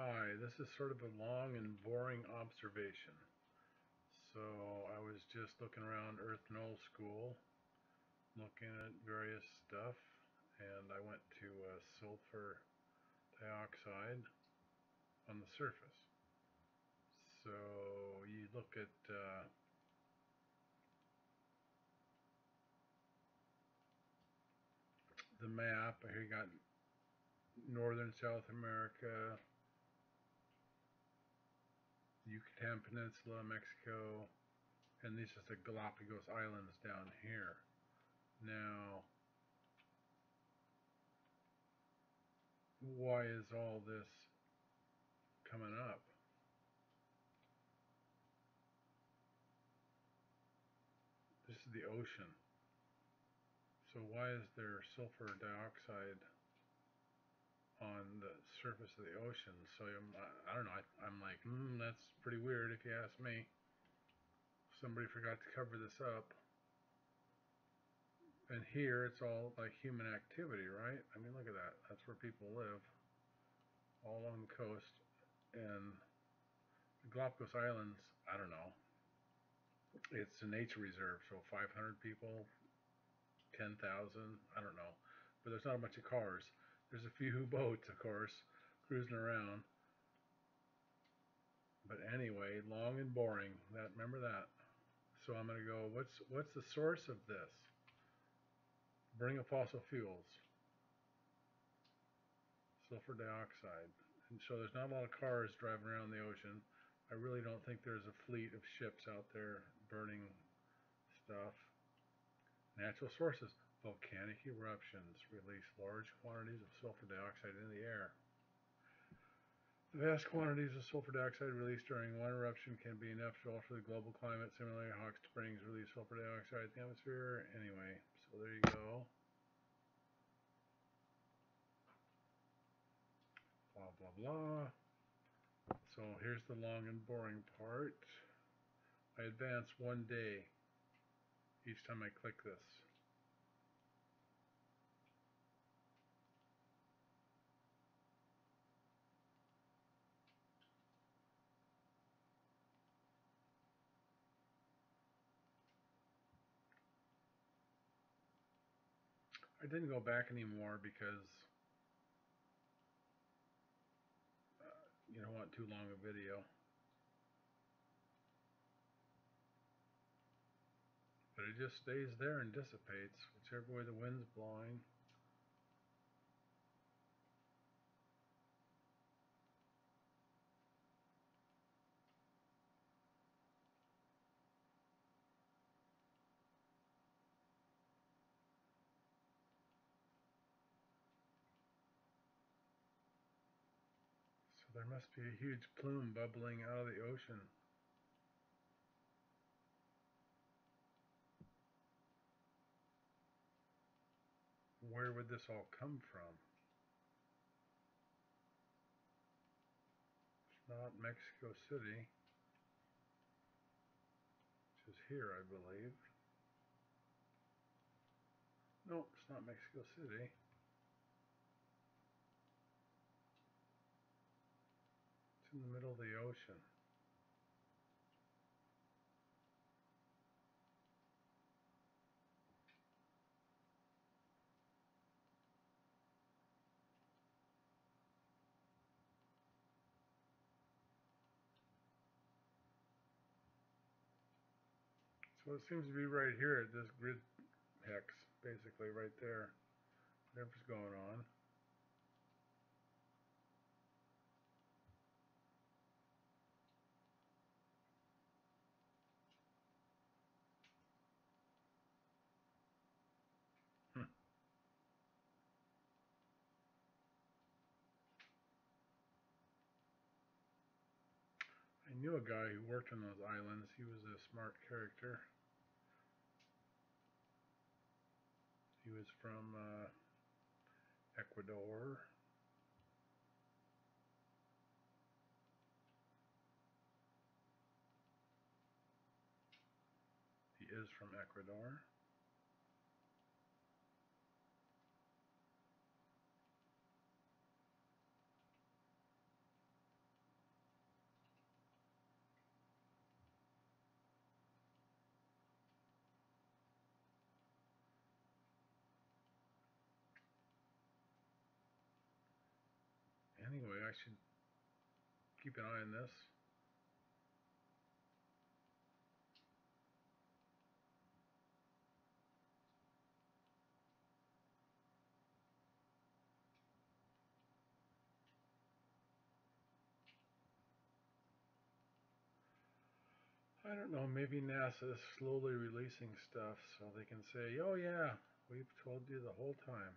Hi, this is sort of a long and boring observation. So I was just looking around Earth Null School, looking at various stuff, and I went to uh, sulfur dioxide on the surface. So you look at uh, the map, here you got northern South America, Yucatan Peninsula, Mexico, and these are the Galapagos Islands down here. Now, why is all this coming up? This is the ocean. So why is there sulfur dioxide on the surface of the ocean. So I'm, I don't know. I, am like, hmm, that's pretty weird if you ask me. Somebody forgot to cover this up. And here it's all like human activity, right? I mean, look at that. That's where people live, all along the coast. And the Galapagos Islands, I don't know. It's a nature reserve, so 500 people, 10,000, I don't know. But there's not a bunch of cars. There's a few boats, of course, cruising around. But anyway, long and boring. That remember that. So I'm going to go. What's what's the source of this? Burning of fossil fuels, sulfur dioxide, and so there's not a lot of cars driving around the ocean. I really don't think there's a fleet of ships out there burning stuff. Natural sources. Volcanic eruptions release large quantities of sulfur dioxide into the air. The vast quantities of sulfur dioxide released during one eruption can be enough to alter the global climate. Similarly, hot springs release sulfur dioxide in the atmosphere. Anyway, so there you go. Blah, blah, blah. So here's the long and boring part. I advance one day each time I click this. I didn't go back anymore because uh, you don't want too long a video. But it just stays there and dissipates, whichever way the wind's blowing. There must be a huge plume bubbling out of the ocean. Where would this all come from? It's not Mexico City, which is here, I believe. No, it's not Mexico City. In the middle of the ocean. So it seems to be right here at this grid hex, basically right there. Whatever's going on. Knew a guy who worked on those islands. He was a smart character. He was from uh, Ecuador. He is from Ecuador. Anyway, I should keep an eye on this. I don't know, maybe NASA is slowly releasing stuff so they can say, oh yeah, we've told you the whole time.